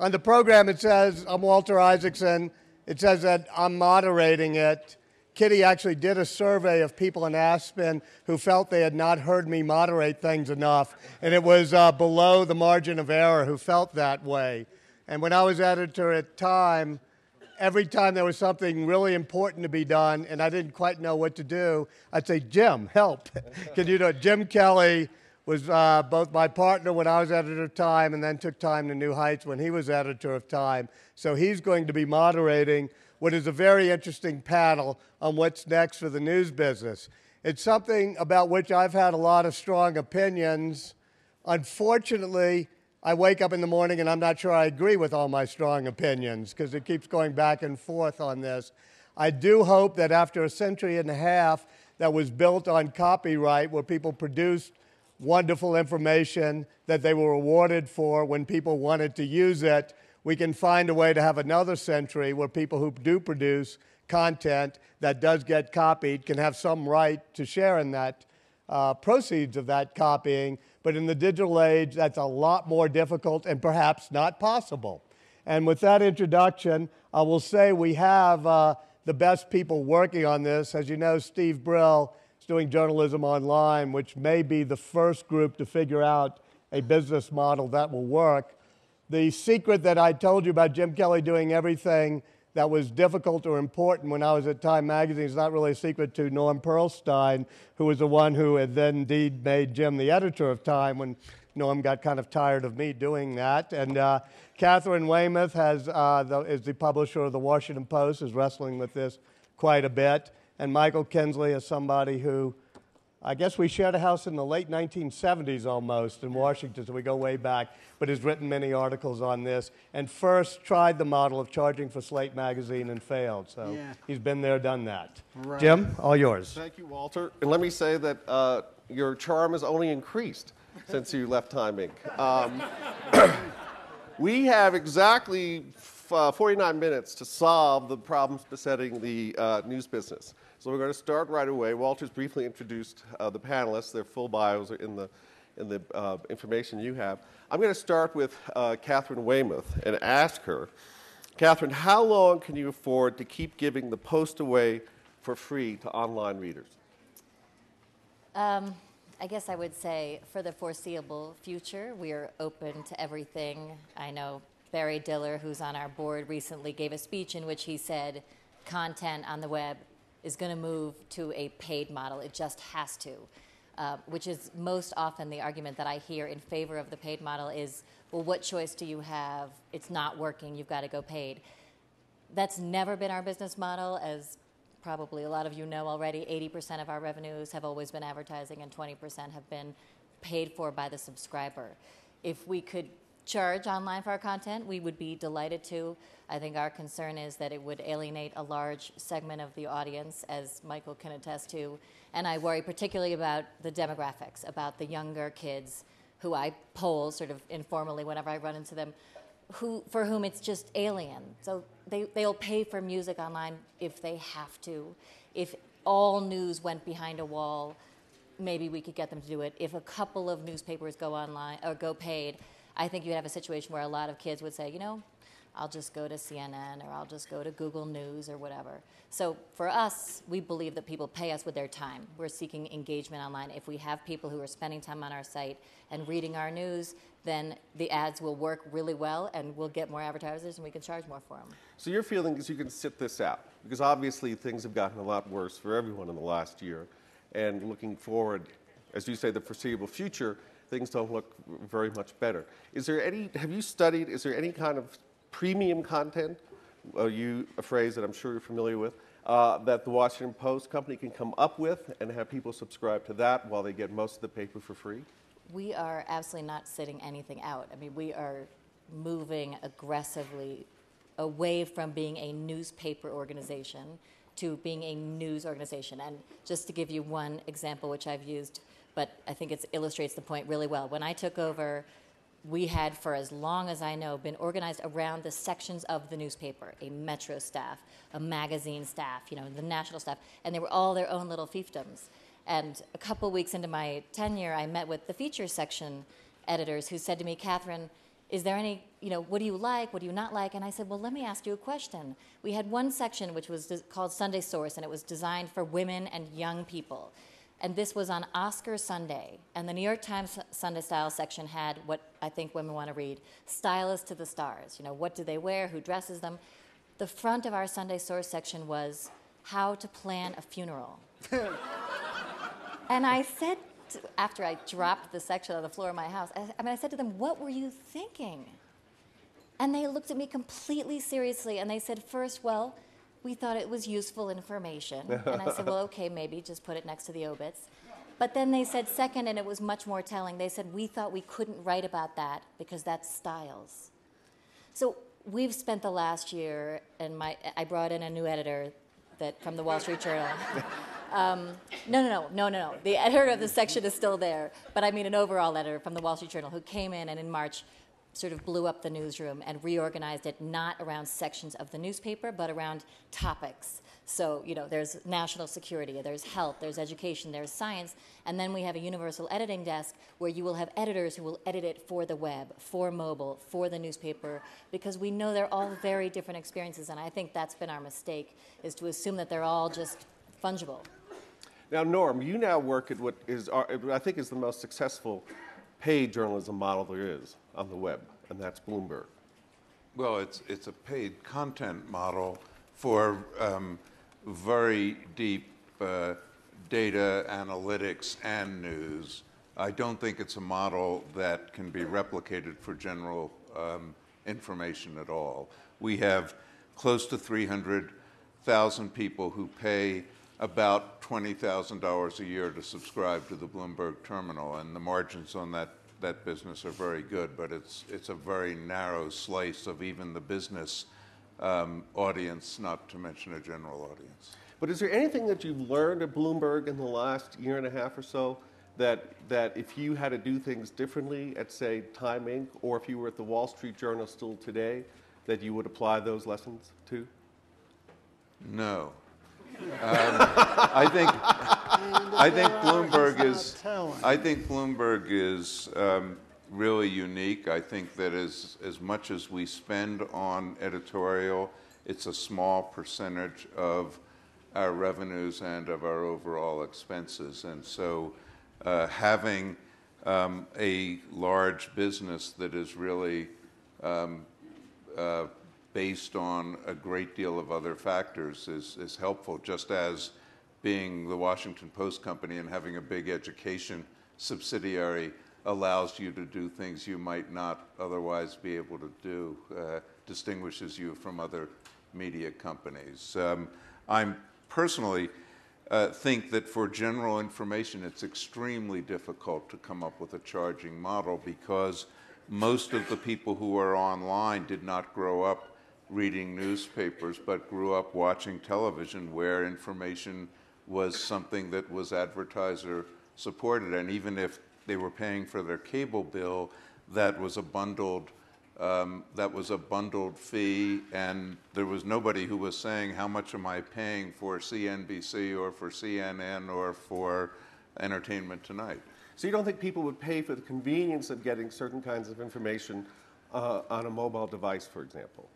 On the program, it says, I'm Walter Isaacson. It says that I'm moderating it. Kitty actually did a survey of people in Aspen who felt they had not heard me moderate things enough, and it was uh, below the margin of error who felt that way. And when I was editor at Time, every time there was something really important to be done and I didn't quite know what to do, I'd say, Jim, help. Can you do it? Jim Kelly was uh, both my partner when I was editor of Time and then took Time to New Heights when he was editor of Time. So he's going to be moderating what is a very interesting panel on what's next for the news business. It's something about which I've had a lot of strong opinions. Unfortunately, I wake up in the morning and I'm not sure I agree with all my strong opinions because it keeps going back and forth on this. I do hope that after a century and a half that was built on copyright, where people produced wonderful information that they were rewarded for when people wanted to use it, we can find a way to have another century where people who do produce content that does get copied can have some right to share in that uh, proceeds of that copying but in the digital age, that's a lot more difficult and perhaps not possible. And with that introduction, I will say we have uh, the best people working on this. As you know, Steve Brill doing journalism online, which may be the first group to figure out a business model that will work. The secret that I told you about Jim Kelly doing everything that was difficult or important when I was at Time Magazine is not really a secret to Norm Pearlstine, who was the one who had then indeed made Jim the editor of Time when Norm got kind of tired of me doing that. And uh, Katharine Weymouth has, uh, the, is the publisher of the Washington Post, is wrestling with this quite a bit. And Michael Kinsley is somebody who I guess we shared a house in the late 1970s almost in Washington, so we go way back, but has written many articles on this and first tried the model of charging for Slate magazine and failed. So yeah. he's been there, done that. Right. Jim, all yours. Thank you, Walter. And let me say that uh, your charm has only increased since you left Time Inc. Um, we have exactly f- uh, 49 minutes to solve the problems besetting the uh, news business. So we're going to start right away. Walter's briefly introduced uh, the panelists. Their full bios are in the, in the uh, information you have. I'm going to start with uh, Katharine Weymouth and ask her, Katharine, how long can you afford to keep giving the post away for free to online readers? Um, I guess I would say for the foreseeable future, we are open to everything. I know Barry Diller, who's on our board, recently gave a speech in which he said content on the web is going to move to a paid model. It just has to, uh, which is most often the argument that I hear in favor of the paid model is, well, what choice do you have? It's not working. You've got to go paid. That's never been our business model, as probably a lot of you know already. 80% of our revenues have always been advertising, and 20% have been paid for by the subscriber. If we could charge online for our content, we would be delighted to. I think our concern is that it would alienate a large segment of the audience, as Michael can attest to. And I worry particularly about the demographics, about the younger kids who I poll sort of informally whenever I run into them, who, for whom it's just alien. So they, they'll pay for music online if they have to. If all news went behind a wall, maybe we could get them to do it. If a couple of newspapers go online or go paid, I think you'd have a situation where a lot of kids would say, you know, I'll just go to CNN or I'll just go to Google News or whatever. So for us, we believe that people pay us with their time. We're seeking engagement online. If we have people who are spending time on our site and reading our news, then the ads will work really well and we'll get more advertisers and we can charge more for them. So your feeling is you can sit this out because obviously things have gotten a lot worse for everyone in the last year. And looking forward, as you say, the foreseeable future, things don't look very much better. Is there any, have you studied, is there any kind of premium content, uh, you, a phrase that I'm sure you're familiar with, uh, that the Washington Post company can come up with and have people subscribe to that while they get most of the paper for free? We are absolutely not sitting anything out. I mean, we are moving aggressively away from being a newspaper organization to being a news organization. And just to give you one example, which I've used but I think it illustrates the point really well. When I took over, we had, for as long as I know, been organized around the sections of the newspaper a metro staff, a magazine staff, you know, the national staff, and they were all their own little fiefdoms. And a couple weeks into my tenure, I met with the feature section editors who said to me, Katharine, is there any, you know, what do you like, what do you not like? And I said, well, let me ask you a question. We had one section which was called Sunday Source, and it was designed for women and young people. And this was on Oscar Sunday. And the New York Times Sunday Style section had what I think women want to read Stylists to the Stars. You know, what do they wear, who dresses them? The front of our Sunday Source section was how to plan a funeral. and I said, to, after I dropped the section on the floor of my house, I, I mean, I said to them, What were you thinking? And they looked at me completely seriously and they said, First, well, we thought it was useful information. And I said, Well, okay, maybe just put it next to the obits. But then they said, second, and it was much more telling, they said, We thought we couldn't write about that because that's styles. So we've spent the last year, and my, I brought in a new editor that, from the Wall Street Journal. Um, no, no, no, no, no, no. The editor of the section is still there, but I mean an overall editor from the Wall Street Journal who came in and in March sort of blew up the newsroom and reorganized it not around sections of the newspaper, but around topics. So, you know, there's national security, there's health, there's education, there's science, and then we have a universal editing desk where you will have editors who will edit it for the web, for mobile, for the newspaper, because we know they're all very different experiences, and I think that's been our mistake, is to assume that they're all just fungible. Now, Norm, you now work at what is, I think, is the most successful paid journalism model there is on the web, and that's Bloomberg. Well, it's, it's a paid content model for um, very deep uh, data analytics and news. I don't think it's a model that can be replicated for general um, information at all. We have close to 300,000 people who pay about $20,000 a year to subscribe to the Bloomberg terminal, and the margins on that, that business are very good, but it's, it's a very narrow slice of even the business um, audience, not to mention a general audience. But is there anything that you've learned at Bloomberg in the last year and a half or so that, that if you had to do things differently at, say, Time Inc., or if you were at the Wall Street Journal still today, that you would apply those lessons to? No. Um, I think I think Bloomberg is I think Bloomberg is um, really unique. I think that as as much as we spend on editorial, it's a small percentage of our revenues and of our overall expenses, and so uh, having um, a large business that is really um, uh, based on a great deal of other factors is, is helpful, just as being the Washington Post company and having a big education subsidiary allows you to do things you might not otherwise be able to do, uh, distinguishes you from other media companies. Um, I'm personally uh, think that for general information, it's extremely difficult to come up with a charging model because most of the people who are online did not grow up reading newspapers, but grew up watching television where information was something that was advertiser supported. And even if they were paying for their cable bill, that was a bundled um, that was a bundled fee, and there was nobody who was saying how much am I paying for CNBC or for CNN or for Entertainment Tonight. So you don't think people would pay for the convenience of getting certain kinds of information uh, on a mobile device, for example?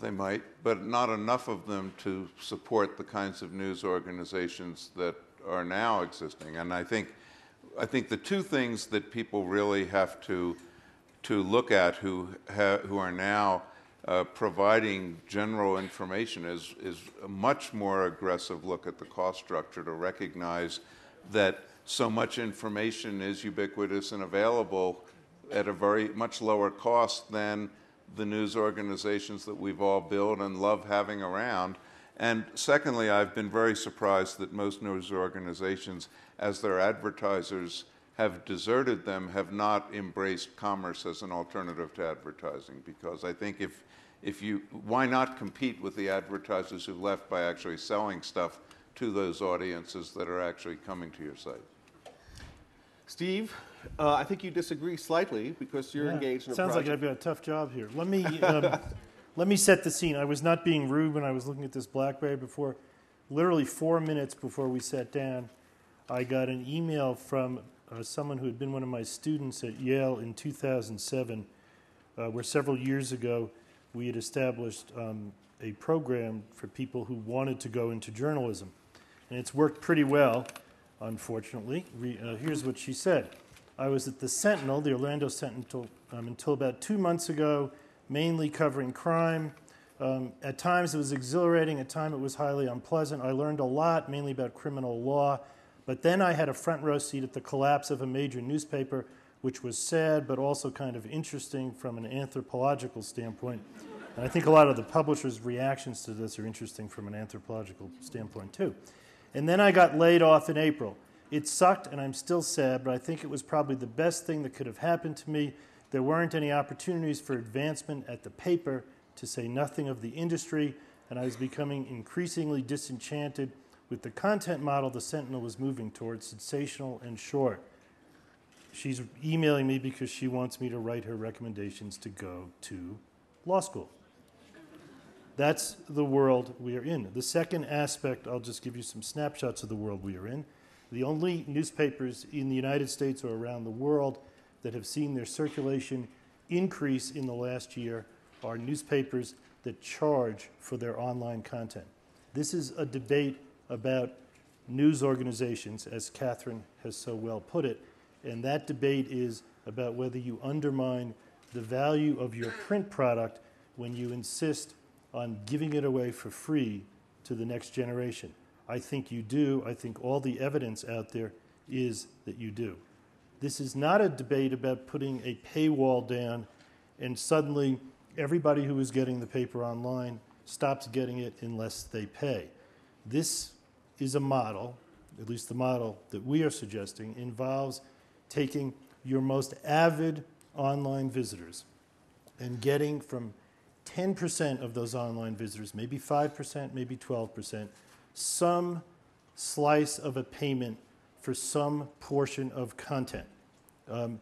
They might, but not enough of them to support the kinds of news organizations that are now existing. And I think, I think the two things that people really have to, to look at who, who are now uh, providing general information is, is a much more aggressive look at the cost structure to recognize that so much information is ubiquitous and available at a very much lower cost than the news organizations that we've all built and love having around. And secondly, I've been very surprised that most news organizations, as their advertisers have deserted them, have not embraced commerce as an alternative to advertising. Because I think if, if you, why not compete with the advertisers who left by actually selling stuff to those audiences that are actually coming to your site? Steve, uh, I think you disagree slightly because you're Yeah. engaged in a Sounds like. I've got a tough job here. Let me um, let me set the scene. I was not being rude when I was looking at this BlackBerry before. Literally four minutes before we sat down, I got an email from uh, someone who had been one of my students at Yale in 2007, uh, where several years ago we had established um, a program for people who wanted to go into journalism. And it's worked pretty well, unfortunately. Re- uh, here's what she said I was at the Sentinel, the Orlando Sentinel, um, until about two months ago, mainly covering crime. Um, at times it was exhilarating, at times it was highly unpleasant. I learned a lot, mainly about criminal law. But then I had a front row seat at the collapse of a major newspaper, which was sad but also kind of interesting from an anthropological standpoint. And I think a lot of the publishers' reactions to this are interesting from an anthropological standpoint, too. And then I got laid off in April. It sucked, and I'm still sad, but I think it was probably the best thing that could have happened to me. There weren't any opportunities for advancement at the paper, to say nothing of the industry, and I was becoming increasingly disenchanted with the content model the Sentinel was moving towards sensational and short. She's emailing me because she wants me to write her recommendations to go to law school. That's the world we are in. The second aspect, I'll just give you some snapshots of the world we are in. The only newspapers in the United States or around the world that have seen their circulation increase in the last year are newspapers that charge for their online content. This is a debate about news organizations, as Katharine has so well put it, and that debate is about whether you undermine the value of your print product when you insist on giving it away for free to the next generation. I think you do. I think all the evidence out there is that you do. This is not a debate about putting a paywall down and suddenly everybody who is getting the paper online stops getting it unless they pay. This is a model, at least the model that we are suggesting, involves taking your most avid online visitors and getting from 10% of those online visitors, maybe 5%, maybe 12%, some slice of a payment for some portion of content. Um,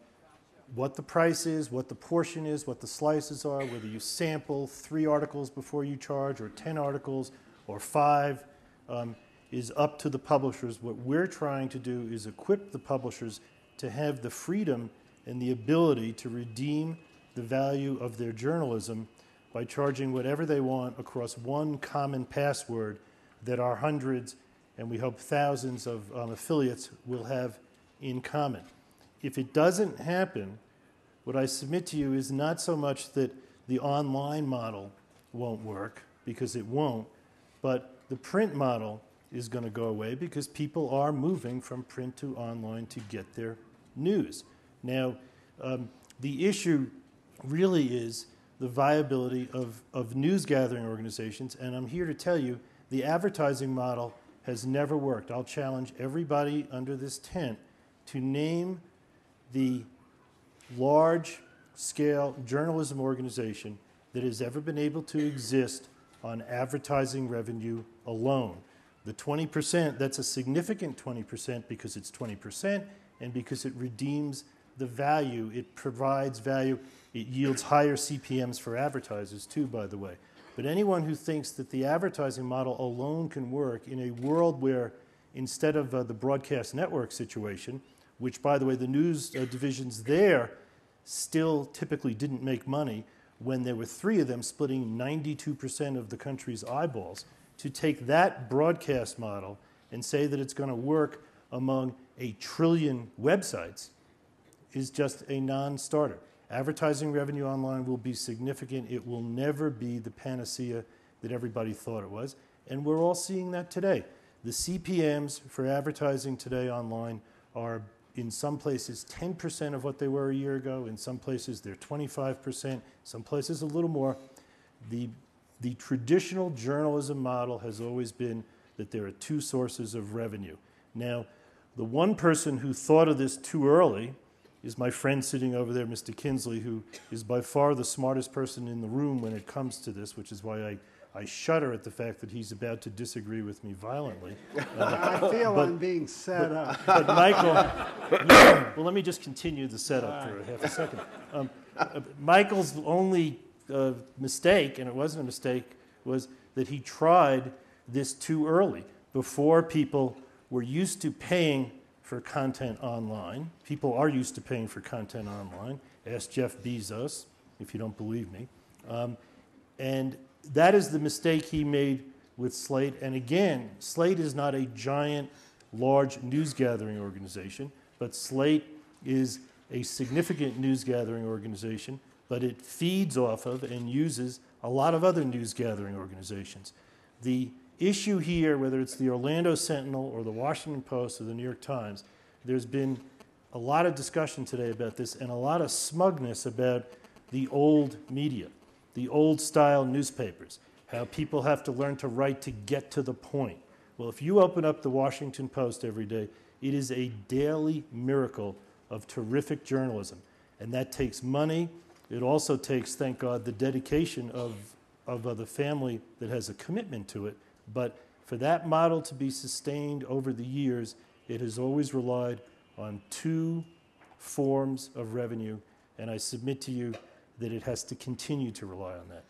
what the price is, what the portion is, what the slices are, whether you sample three articles before you charge, or 10 articles, or five, um, is up to the publishers. What we're trying to do is equip the publishers to have the freedom and the ability to redeem the value of their journalism by charging whatever they want across one common password that our hundreds and we hope thousands of um, affiliates will have in common. If it doesn't happen, what I submit to you is not so much that the online model won't work, because it won't, but the print model is going to go away because people are moving from print to online to get their news. Now, um, the issue really is the viability of, of news gathering organizations, and I'm here to tell you the advertising model has never worked. I'll challenge everybody under this tent to name the large scale journalism organization that has ever been able to exist on advertising revenue alone. The 20%, that's a significant 20% because it's 20% and because it redeems the value, it provides value, it yields higher CPMs for advertisers, too, by the way. But anyone who thinks that the advertising model alone can work in a world where instead of uh, the broadcast network situation, which, by the way, the news uh, divisions there still typically didn't make money when there were three of them splitting 92% of the country's eyeballs, to take that broadcast model and say that it's going to work among a trillion websites is just a non starter. Advertising revenue online will be significant. It will never be the panacea that everybody thought it was. And we're all seeing that today. The CPMs for advertising today online are in some places 10% of what they were a year ago. In some places, they're 25%. Some places, a little more. The, the traditional journalism model has always been that there are two sources of revenue. Now, the one person who thought of this too early is my friend sitting over there, Mr. Kinsley, who is by far the smartest person in the room when it comes to this, which is why I, I shudder at the fact that he's about to disagree with me violently. I feel but- I'm being set up. But Michael, yeah, well, let me just continue the setup for a half a second. Um, uh, Michael's only uh, mistake, and it wasn't a mistake, was that he tried this too early, before people were used to paying for content online. People are used to paying for content online. Ask Jeff Bezos. if you don't believe me. Um, and that is the mistake he made with Slate. And again, Slate is not a giant, large news gathering organization, but Slate is a significant news gathering organization, but it feeds off of and uses a lot of other news gathering organizations. The issue here, whether it's the Orlando Sentinel or the Washington Post or the New York Times, there's been a lot of discussion today about this and a lot of smugness about the old media, the old style newspapers, how people have to learn to write to get to the point. Well, if you open up the Washington Post every day, it is a daily miracle of terrific journalism. And that takes money. It also takes, thank God, the dedication of, of uh, the family that has a commitment to it. But for that model to be sustained over the years, it has always relied on two forms of revenue. And I submit to you that it has to continue to rely on that.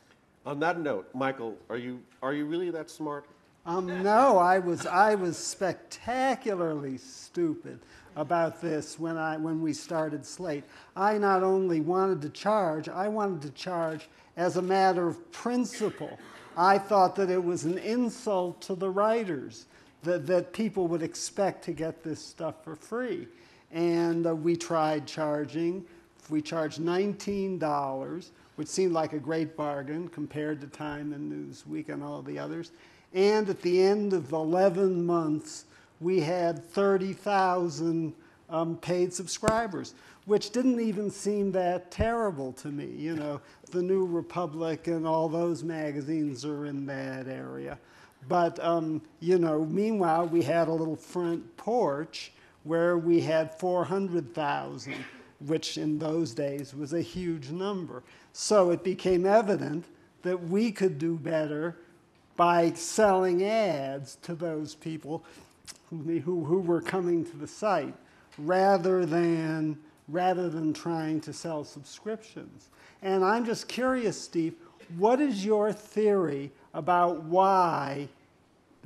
On that note, Michael, are you are you really that smart? Um, no, I was I was spectacularly stupid about this when I when we started Slate. I not only wanted to charge, I wanted to charge as a matter of principle. I thought that it was an insult to the writers that, that people would expect to get this stuff for free. And uh, we tried charging. We charged $19, which seemed like a great bargain compared to Time and Newsweek and all the others. And at the end of 11 months, we had 30,000 um, paid subscribers, which didn't even seem that terrible to me. You know, the New Republic and all those magazines are in that area. But, um, you know, meanwhile, we had a little front porch where we had 400,000, which in those days was a huge number. So it became evident that we could do better by selling ads to those people who, who, who were coming to the site rather than, rather than trying to sell subscriptions. And I'm just curious, Steve, what is your theory about why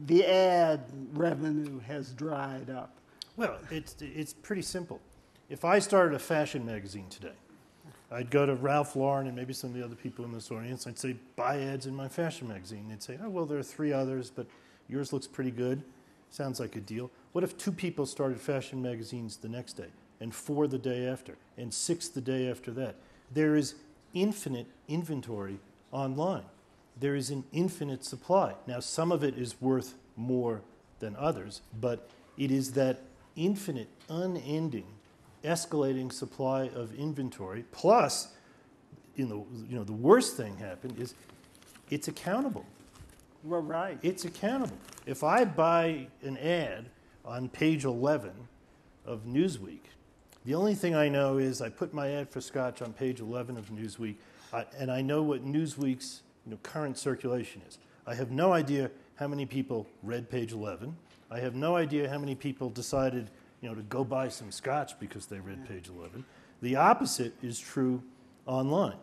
the ad revenue has dried up? Well, it's, it's pretty simple. If I started a fashion magazine today, I'd go to Ralph Lauren and maybe some of the other people in this audience. I'd say, buy ads in my fashion magazine. They'd say, oh, well, there are three others, but yours looks pretty good. Sounds like a deal. What if two people started fashion magazines the next day, and four the day after, and six the day after that? There is infinite inventory online. There is an infinite supply. Now, some of it is worth more than others, but it is that infinite, unending, escalating supply of inventory. Plus, you know, you know, the worst thing happened is it's accountable. Well, right. It's accountable. If I buy an ad on page 11 of Newsweek, the only thing I know is I put my ad for Scotch on page 11 of Newsweek, I, and I know what Newsweek's you know, current circulation is. I have no idea how many people read page 11. I have no idea how many people decided you know, to go buy some scotch because they read page 11. The opposite is true online.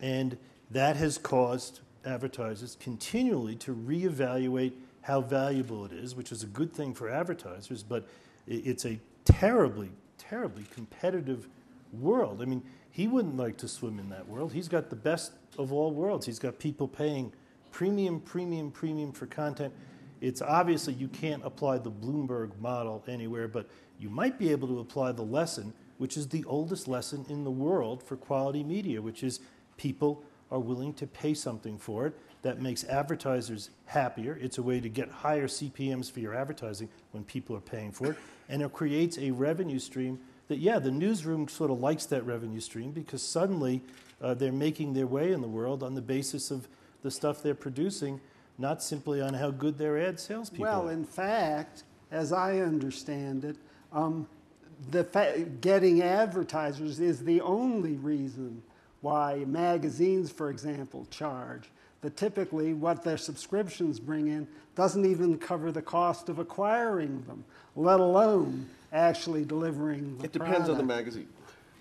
And that has caused advertisers continually to reevaluate how valuable it is, which is a good thing for advertisers, but it's a terribly, terribly competitive world. I mean, he wouldn't like to swim in that world. He's got the best of all worlds. He's got people paying premium, premium, premium for content. It's obviously you can't apply the Bloomberg model anywhere, but you might be able to apply the lesson, which is the oldest lesson in the world for quality media, which is people are willing to pay something for it. That makes advertisers happier. It's a way to get higher CPMs for your advertising when people are paying for it. And it creates a revenue stream that, yeah, the newsroom sort of likes that revenue stream because suddenly uh, they're making their way in the world on the basis of the stuff they're producing, not simply on how good their ad salespeople Well, are. in fact, as I understand it, um, the fa- getting advertisers is the only reason why magazines, for example, charge. That typically what their subscriptions bring in doesn't even cover the cost of acquiring them, let alone actually delivering the It depends on the product. magazine.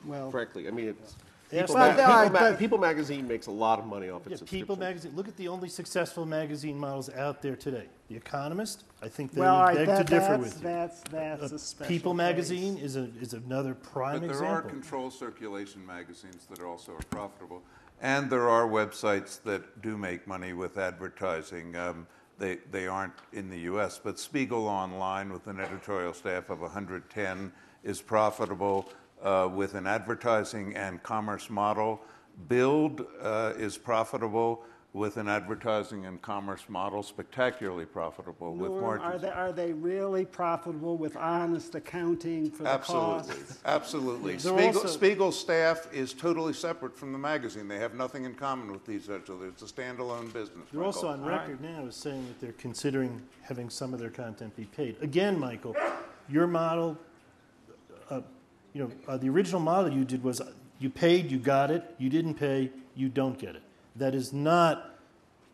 Well, Frankly, I mean, it's Yes, People, Well, Ma- People Ma- but- People magazine makes a lot of money off Yeah, its People subscription. magazine. Look at the only successful magazine models out there today. The Economist. I think they well, all would right, beg that, to differ that's, with you. that's, that's a special People case. magazine is a is another prime But there example. are control circulation magazines that are also are profitable. And there are websites that do make money with advertising. Um, they, they aren't in the US, but Spiegel Online, with an editorial staff of 110, is profitable uh, with an advertising and commerce model. Bild uh, is profitable with an advertising and commerce model, spectacularly profitable with Norm, are margins. they, are they really profitable with honest accounting for the Absolutely, costs? absolutely. Spiegel, also- Spiegel's staff is totally separate from the magazine. They have nothing in common with each other. It's a standalone business. They're also on record now as saying that they're considering having some of their content be paid. Again, Michael, your model, uh, you know, uh, the original model you did was uh, you paid, you got it. You didn't pay, you don't get it. That is not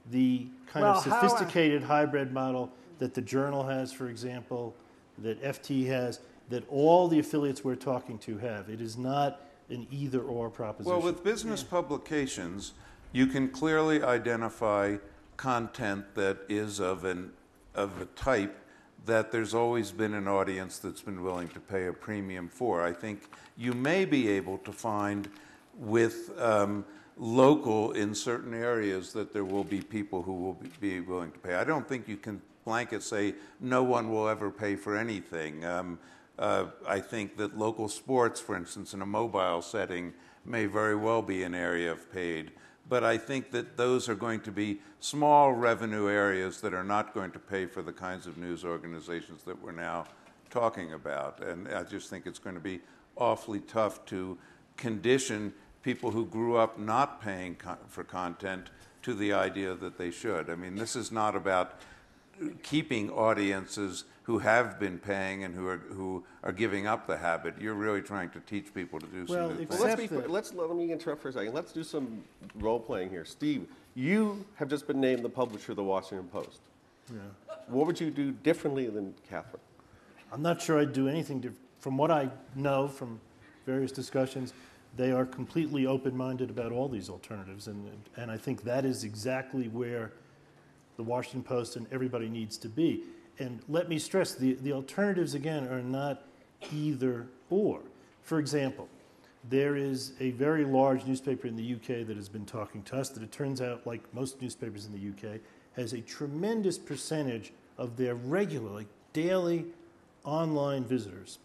the kind Well, of how I- sophisticated hybrid model that the Journal has, for example, that FT has, that all the affiliates we're talking to have. It is not an either or proposition. Well, with business publications, you can clearly identify content that is of an of a type that there's always been an audience that's been willing to pay a premium for. I think you may be able to find with um, local in certain areas that there will be people who will be- willing to pay. I don't think you can blanket say no one will ever pay for anything. Um, uh, I think that local sports, for instance, in a mobile setting, may very well be an area of paid. But I think that those are going to be small revenue areas that are not going to pay for the kinds of news organizations that we're now talking about. And I just think it's going to be awfully tough to condition people who grew up not paying co- for content to the idea that they should. I mean, this is not about keeping audiences who have been paying and who are who are giving up the habit. You're really trying to teach people to do Well, some new things. Well, let's, be, let's let me interrupt for a second. Let's do some role playing here. Steve, you have just been named the publisher of the Washington Post. Yeah. What would you do differently than Katharine? I'm not sure I'd do anything different. from what I know from various discussions, they are completely open-minded about all these alternatives, and, and I think that is exactly where the Washington Post and everybody needs to be. And let me stress, the, the alternatives, again, are not either or. For example, there is a very large newspaper in the UK that has been talking to us that it turns out, like most newspapers in the UK, has a tremendous percentage of their regular, like daily online visitors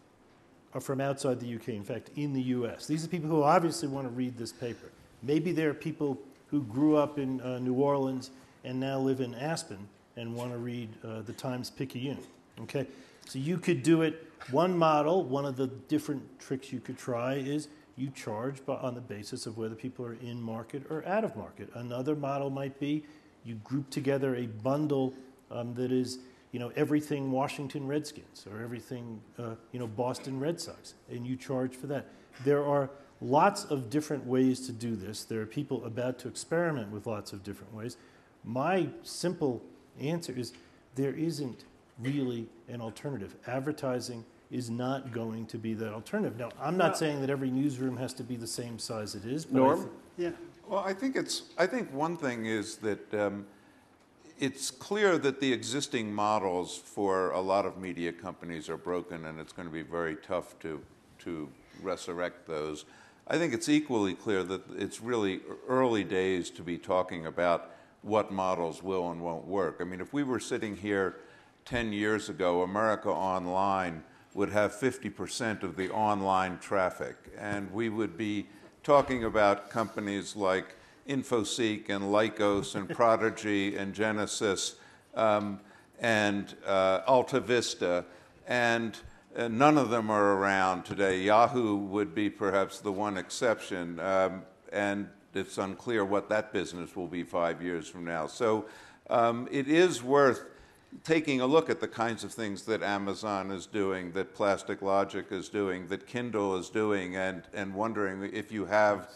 are from outside the UK, in fact, in the US. These are people who obviously want to read this paper. Maybe there are people who grew up in uh, New Orleans and now live in Aspen and want to read uh, the Times Picayune. Okay? So you could do it. One model, one of the different tricks you could try is you charge on the basis of whether people are in market or out of market. Another model might be you group together a bundle um, that is you know, everything Washington Redskins or everything, uh, you know, Boston Red Sox, and you charge for that. There are lots of different ways to do this. There are people about to experiment with lots of different ways. My simple answer is there isn't really an alternative. Advertising is not going to be that alternative. Now, I'm not saying that every newsroom has to be the same size it is, but I Norm? thi- Yeah. Well, I think it's. I think one thing is that um, it's clear that the existing models for a lot of media companies are broken, and it's going to be very tough to to resurrect those. I think it's equally clear that it's really early days to be talking about what models will and won't work. I mean, if we were sitting here 10 years ago, America Online would have 50% of the online traffic, and we would be talking about companies like InfoSeek and Lycos and Prodigy and Genesis um, and uh, Alta Vista, and uh, none of them are around today. Yahoo would be perhaps the one exception, um, and it's unclear what that business will be five years from now. So um, it is worth taking a look at the kinds of things that Amazon is doing, that Plastic Logic is doing, that Kindle is doing, and, and wondering if you have,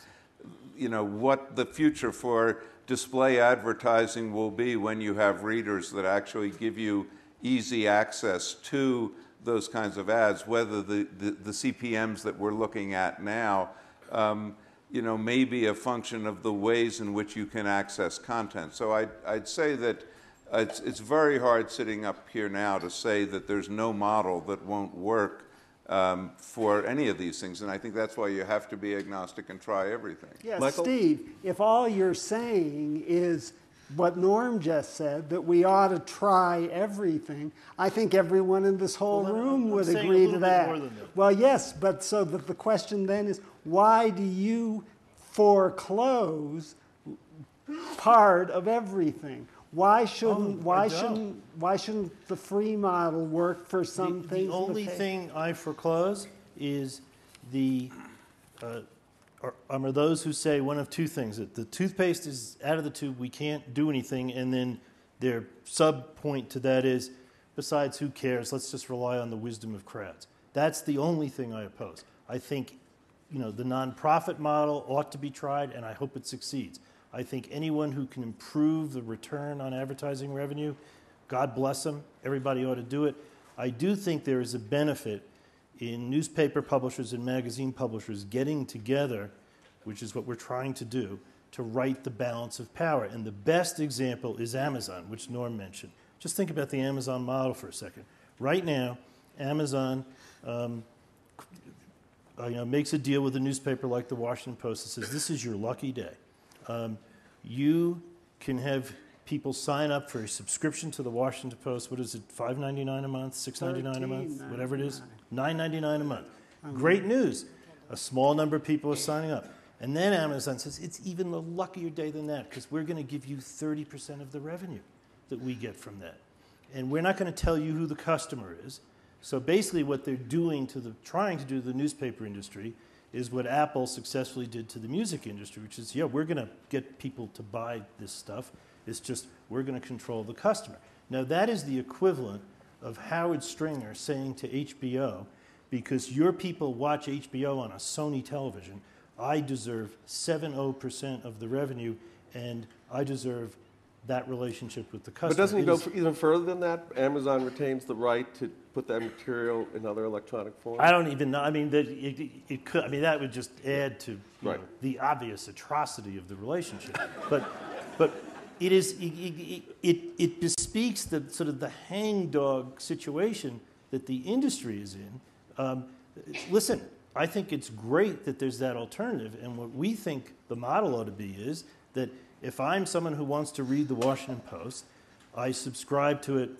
you know, what the future for display advertising will be when you have readers that actually give you easy access to those kinds of ads, whether the, the, the CPMs that we're looking at now, um, you know, may be a function of the ways in which you can access content. So I'd, I'd say that it's, it's very hard sitting up here now to say that there's no model that won't work. Um, for any of these things. And I think that's why you have to be agnostic and try everything. Yes, Michael? Steve, if all you're saying is what Norm just said, that we ought to try everything, I think everyone in this whole Well, I'm- room I'm would saying a agree little to bit that. more than that. Well, yes, but so that the question then is why do you foreclose part of everything? Why shouldn't Oh, why shouldn't why shouldn't the free model work for some the, things? the only pay- thing I foreclose is the uh, are, are those who say one of two things that the toothpaste is out of the tube, we can't do anything, and then their sub point to that is, besides, who cares? Let's just rely on the wisdom of crowds. That's the only thing I oppose. I think, you know, the nonprofit model ought to be tried, and I hope it succeeds. I think anyone who can improve the return on advertising revenue, God bless them. Everybody ought to do it. I do think there is a benefit in newspaper publishers and magazine publishers getting together, which is what we're trying to do, to right the balance of power. And the best example is Amazon, which Norm mentioned. Just think about the Amazon model for a second. Right now, Amazon um, you know, makes a deal with a newspaper like the Washington Post that says, This is your lucky day. Um, you can have people sign up for a subscription to the Washington Post. What is it, five ninety nine a month, six ninety nine a month, whatever it is, nine ninety nine a month. Great news. A small number of people are signing up. And then Amazon says it's even a luckier day than that because we're going to give you 30% of the revenue that we get from that. And we're not going to tell you who the customer is. So basically, what they're doing to the, trying to do to the newspaper industry is what Apple successfully did to the music industry, which is, yeah, we're going to get people to buy this stuff. It's just we're going to control the customer. Now, that is the equivalent of Howard Stringer saying to HBO, because your people watch HBO on a Sony television, I deserve 70% of the revenue, and I deserve that relationship with the customer. But doesn't he It go for even further than that? Amazon retains the right to put that material in other electronic forms? I don't even know. I mean, that it, it, could. I mean, that would just add to Right. know, the obvious atrocity of the relationship. but, but it is it, it, it, it bespeaks the sort of the hangdog situation that the industry is in. Um, listen, I think it's great that there's that alternative, and what we think the model ought to be is that if I'm someone who wants to read the Washington Post, I subscribe to it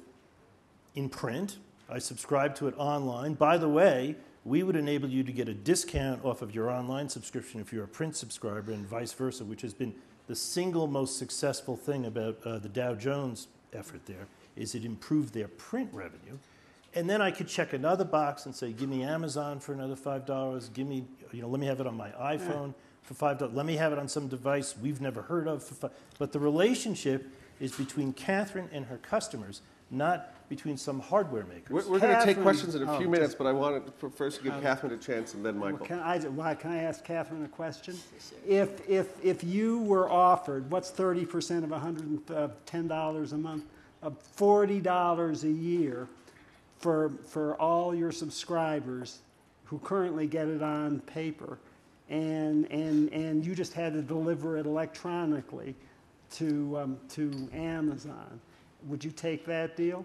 in print. I subscribe to it online. By the way, we would enable you to get a discount off of your online subscription if you're a print subscriber, and vice versa, which has been the single most successful thing about uh, the Dow Jones effort. There is it improved their print revenue, and then I could check another box and say, "Give me Amazon for another five dollars. Give me, you know, let me have it on my iPhone." For five dollars, let me have it on some device we've never heard of. For. But the relationship is between Katharine and her customers, not between some hardware maker. We're, we're going to take questions in a oh, few just- minutes, but I wanted to first give Katharine a chance and then Well, Michael. can I, why, can I ask Katharine a question? If, if, if you were offered, what's thirty percent of hundred and ten dollars a month? Uh, Forty dollars a year for, for all your subscribers who currently get it on paper, and, and, and you just had to deliver it electronically to, um, to Amazon, would you take that deal?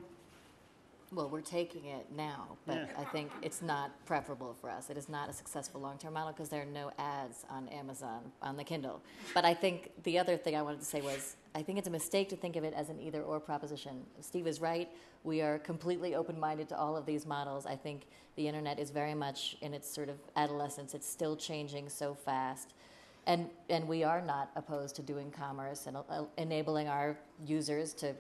Well, we're taking it now, but. I think it's not preferable for us. It is not a successful long-term model because there are no ads on Amazon on the Kindle. But I think the other thing I wanted to say was I think it's a mistake to think of it as an either-or proposition. Steve is right. We are completely open-minded to all of these models. I think the internet is very much in its sort of adolescence. It's still changing so fast. And, and we are not opposed to doing commerce and uh, enabling our users to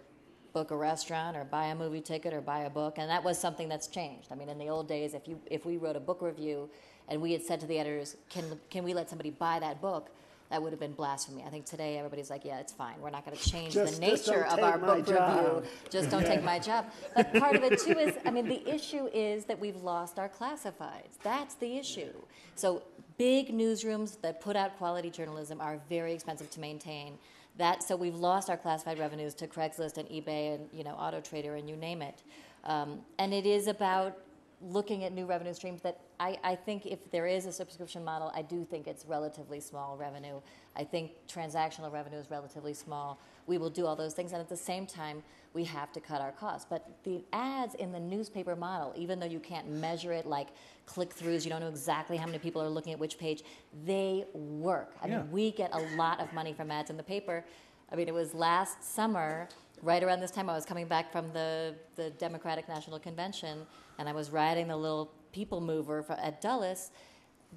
book a restaurant or buy a movie ticket or buy a book and that was something that's changed. I mean in the old days if you if we wrote a book review and we had said to the editors can can we let somebody buy that book? that would have been blasphemy. I think today everybody's like yeah it's fine. We're not going to change Just- the nature of our book job. review just don't take my job. But part of it too is i mean the issue is that we've lost our classifieds. That's the issue. So big newsrooms that put out quality journalism are very expensive to maintain that so we've lost our classified revenues to Craigslist and eBay and you know Auto Trader and you name it, um, and it is about looking at new revenue streams that I, I think if there is a subscription model, I do think it's relatively small revenue. I think transactional revenue is relatively small. We will do all those things, and at the same time, we have to cut our costs. But the ads in the newspaper model, even though you can't measure it like click throughs, you don't know exactly how many people are looking at which page, they work. I Yeah. mean, we get a lot of money from ads in the paper. I mean, it was last summer, right around this time, I was coming back from the, the Democratic National Convention, and I was riding the little people mover for, at Dulles.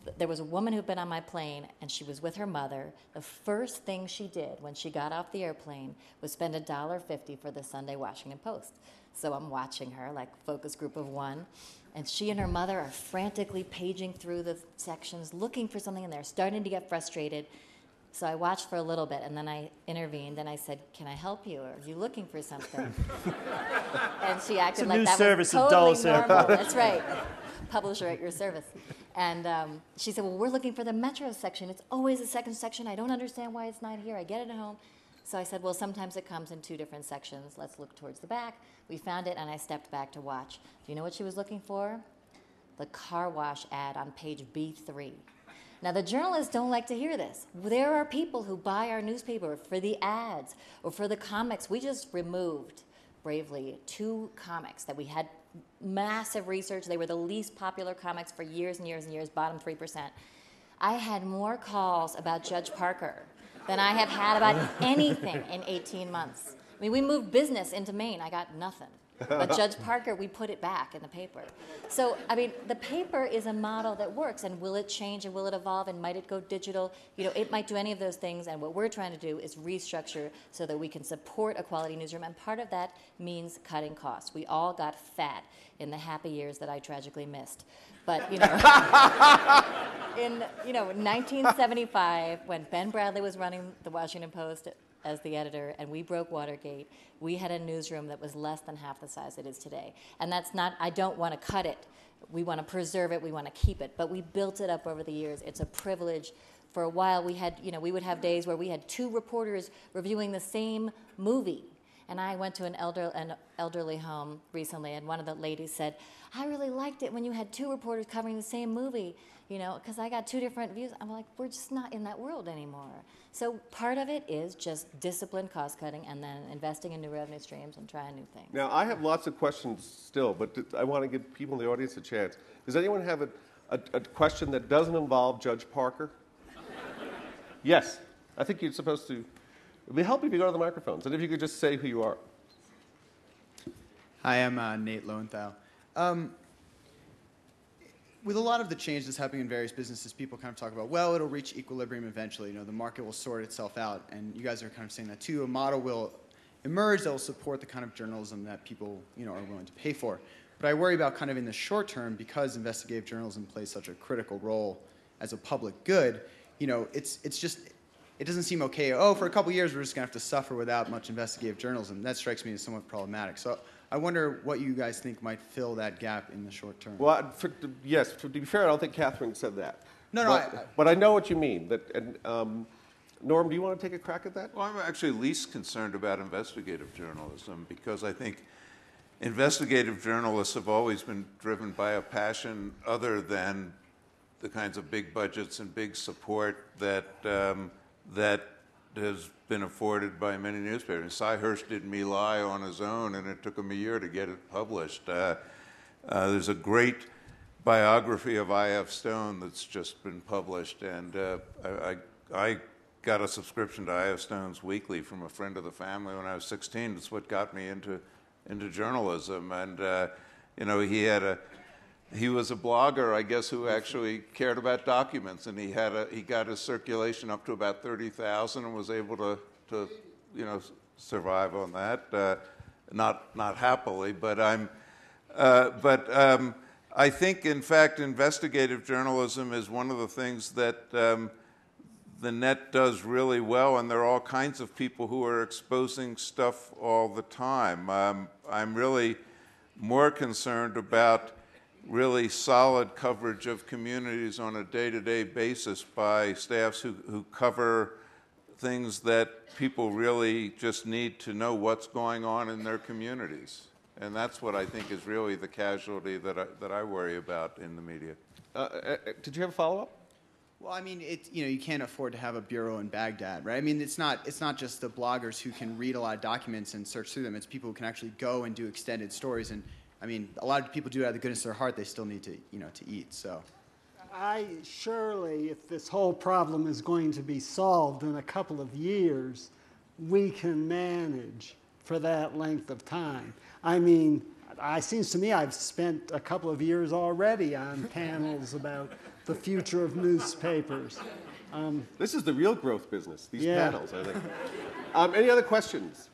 Th- There was a woman who'd been on my plane, and she was with her mother. The first thing she did when she got off the airplane was spend a dollar fifty for the Sunday Washington Post. So I'm watching her, like focus group of one, and she and her mother are frantically paging through the sections, looking for something, and they're starting to get frustrated. So I watched for a little bit, and then I intervened, and I said, "Can I help you? Are you looking for something?" and she acted a like new that service was at totally Dulles normal. That's right, publisher at your service. And um, she said, "Well, we're looking for the metro section. It's always the second section. I don't understand why it's not here. I get it at home." So I said, "Well, sometimes it comes in two different sections. Let's look towards the back." We found it, and I stepped back to watch. Do you know what she was looking for? The car wash ad on page B3. Now, the journalists don't like to hear this. There are people who buy our newspaper for the ads or for the comics. We just removed, bravely, two comics that we had massive research. They were the least popular comics for years and years and years, bottom 3%. I had more calls about Judge Parker than I have had about anything in 18 months. I mean, we moved business into Maine. I got nothing. But Judge Parker, we put it back in the paper. So, I mean, the paper is a model that works, and will it change and will it evolve and might it go digital? You know, it might do any of those things, and what we're trying to do is restructure so that we can support a quality newsroom, and part of that means cutting costs. We all got fat in the happy years that I tragically missed. But, you know, in you know 1975 when ben bradlee was running the washington post as the editor and we broke watergate. We had a newsroom that was less than half the size it is today. And that's not i don't want to cut it. We want to preserve it we want to keep it. But we built it up over the years. It's a privilege. For a while we had you know we would have days where we had two reporters reviewing the same movie and I went to an, elder, an elderly home recently, and one of the ladies said, I really liked it when you had two reporters covering the same movie, you know, because I got two different views. I'm like, we're just not in that world anymore. So part of it is just disciplined cost cutting and then investing in new revenue streams and trying new things. Now, I have lots of questions still, but I want to give people in the audience a chance. Does anyone have a, a, a question that doesn't involve Judge Parker? yes. I think you're supposed to. It would help if you go to the microphones, and if you could just say who you are. Hi, I'm uh, Nate Lowenthal. Um, with a lot of the change that's happening in various businesses, people kind of talk about, well, it'll reach equilibrium eventually. You know, the market will sort itself out, and you guys are kind of saying that too. A model will emerge that will support the kind of journalism that people, you know, are willing to pay for. But I worry about kind of in the short term because investigative journalism plays such a critical role as a public good. You know, it's it's just it doesn't seem okay. Oh, for a couple years we're just gonna have to suffer without much investigative journalism. That strikes me as somewhat problematic. So I wonder what you guys think might fill that gap in the short term. Well, for, yes, to be fair, I don't think Katharine said that. No, no, But I- I- but I know what you mean. That, and, um, Norm, do you want to take a crack at that? Well, I'm actually least concerned about investigative journalism because I think investigative journalists have always been driven by a passion other than the kinds of big budgets and big support that um, that has been afforded by many newspapers. Sy Hersh did My Lai on his own, and it took him a year to get it published. Uh, uh, there's a great biography of I.F. Stone that's just been published, and uh, I, I, I got a subscription to I.F. Stone's Weekly from a friend of the family when I was 16. That's what got me into into journalism, and uh, you know he had a he was a blogger, I guess, who actually cared about documents, and he had a he got his circulation up to about thirty thousand, and was able to to you know survive on that. Uh, not not happily, but I'm uh, but um, I think, in fact, investigative journalism is one of the things that um, the net does really well, and there are all kinds of people who are exposing stuff all the time. Um, I'm really more concerned about really solid coverage of communities on a day to day basis by staffs who, who cover things that people really just need to know what's going on in their communities. And that's what I think is really the casualty that I, that I worry about in the media. Uh, uh, uh, did you have a follow up? Well, I mean, it, you know, you can't afford to have a bureau in Baghdad, right? I mean, it's not, it's not just the bloggers who can read a lot of documents and search through them. It's people who can actually go and do extended stories. And I mean, a lot of people do it out of the goodness of their heart. They still need to, you know, to eat. So. I surely, if this whole problem is going to be solved in a couple of years, we can manage for that length of time. I mean, it seems to me I've spent a couple of years already on panels about the future of newspapers. Um, this is the real growth business, these Yeah. panels, I think. um, any other questions?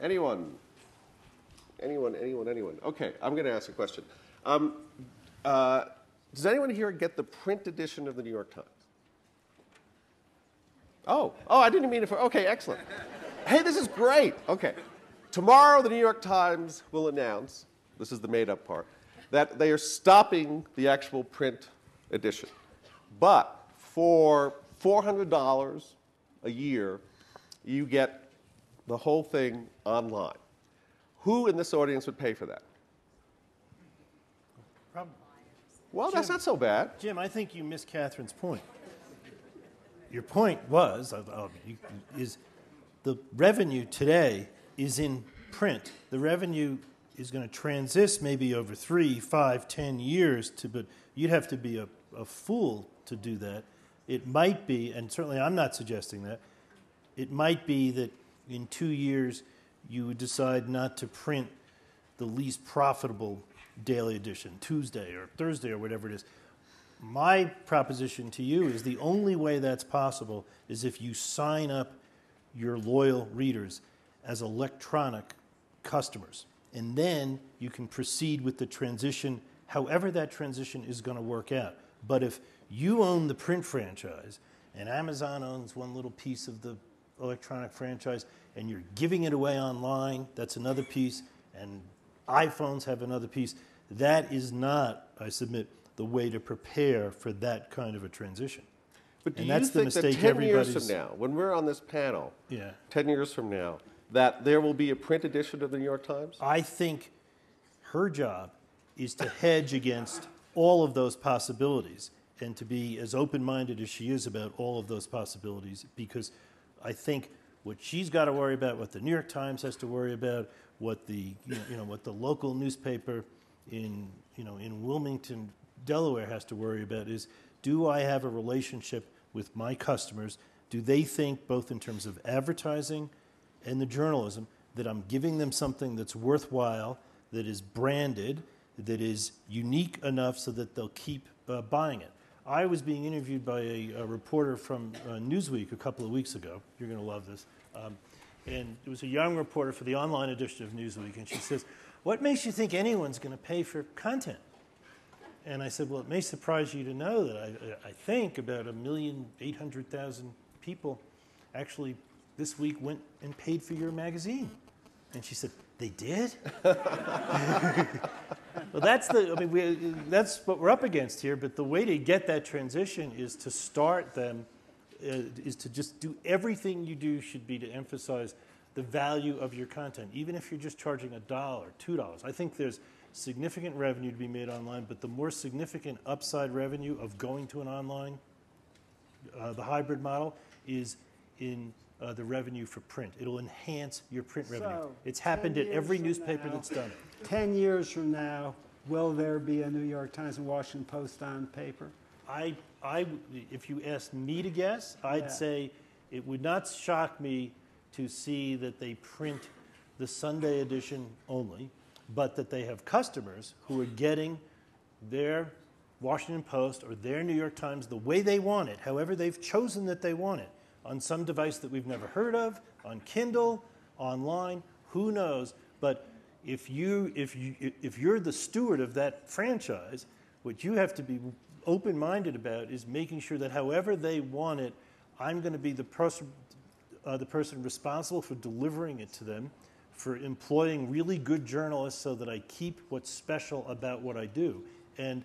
Anyone? Anyone, anyone, anyone? Okay, I'm going to ask a question. Um, uh, does anyone here get the print edition of the New York Times? Oh, oh, I didn't mean it for. Okay, excellent. Hey, this is great. Okay. Tomorrow, the New York Times will announce this is the made up part that they are stopping the actual print edition. But for $400 a year, you get the whole thing online. Who in this audience would pay for that? Well, that's not so bad. Jim, I think you missed Katharine's point. Your point was uh, is the revenue today is in print. The revenue is going to transist maybe over three, five, ten years to, but you'd have to be a, a fool to do that. It might be, and certainly I'm not suggesting that. It might be that in two years you would decide not to print the least profitable daily edition, Tuesday or Thursday or whatever it is. My proposition to you is the only way that's possible is if you sign up your loyal readers as electronic customers. And then you can proceed with the transition, however that transition is going to work out. But if you own the print franchise and Amazon owns one little piece of the electronic franchise and you're giving it away online, that's another piece, and iPhones have another piece, that is not, I submit, the way to prepare for that kind of a transition. But do And you that's the think that mistake 10 years from now, when we're on this panel, Yeah. 10 years from now, that there will be a print edition of the New York Times? I think her job is to hedge against all of those possibilities and to be as open minded as she is about all of those possibilities because I think what she's got to worry about, what the New York Times has to worry about, what the, you know, you know, what the local newspaper in, you know, in Wilmington, Delaware has to worry about is do I have a relationship with my customers? Do they think, both in terms of advertising and the journalism, that I'm giving them something that's worthwhile, that is branded, that is unique enough so that they'll keep uh, buying it? I was being interviewed by a, a reporter from uh, Newsweek a couple of weeks ago. You're going to love this. Um, and it was a young reporter for the online edition of Newsweek, and she says, What makes you think anyone's going to pay for content? And I said, Well, it may surprise you to know that I, I think about a million eight hundred thousand people actually this week went and paid for your magazine. And she said, They did? well, that's the. I mean, we, that's what we're up against here. But the way to get that transition is to start them, uh, is to just do everything you do should be to emphasize the value of your content, even if you're just charging a dollar, two dollars. I think there's significant revenue to be made online, but the more significant upside revenue of going to an online, uh, the hybrid model, is in uh, the revenue for print. It'll enhance your print revenue. So, It's happened at every newspaper now- that's done it. 10 years from now, will there be a New York Times and Washington Post on paper? I, I, if you asked me to guess, I'd Yeah. say it would not shock me to see that they print the Sunday edition only, but that they have customers who are getting their Washington Post or their New York Times the way they want it, however they've chosen that they want it, on some device that we've never heard of, on Kindle, online, who knows? But if you if you if you're the steward of that franchise, what you have to be open-minded about is making sure that however they want it, I'm going to be the person uh, the person responsible for delivering it to them, for employing really good journalists so that I keep what's special about what I do, and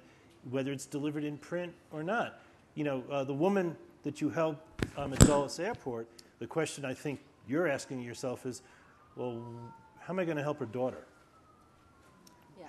whether it's delivered in print or not. You know, uh, the woman that you helped um, at Dulles Airport, the question I think you're asking yourself is, well, how am I going to help her daughter?